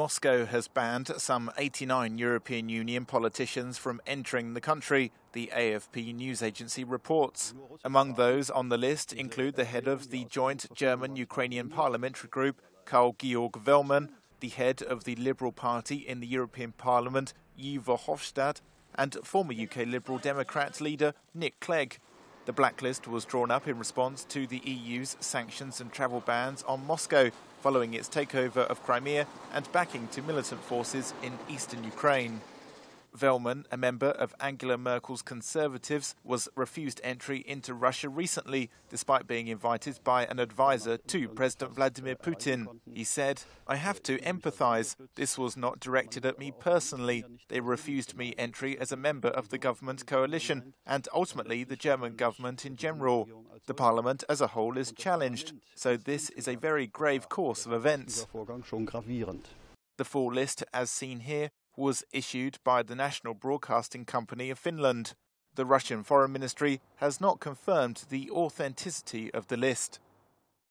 Moscow has banned some 89 European Union politicians from entering the country, the AFP news agency reports. Among those on the list include the head of the joint German Ukrainian parliamentary group, Karl Georg Wellmann, the head of the Liberal Party in the European Parliament, Guy Verhofstadt, and former UK Liberal Democrat leader Nick Clegg. The blacklist was drawn up in response to the EU's sanctions and travel bans on Moscow following its takeover of Crimea and backing to militant forces in eastern Ukraine. Wellmann, a member of Angela Merkel's Conservatives, was refused entry into Russia recently, despite being invited by an advisor to President Vladimir Putin. He said, I have to empathize. This was not directed at me personally. They refused me entry as a member of the government coalition, and ultimately the German government in general. The parliament as a whole is challenged, so this is a very grave course of events. The full list, as seen here, was issued by the National Broadcasting Company of Finland. The Russian Foreign Ministry has not confirmed the authenticity of the list.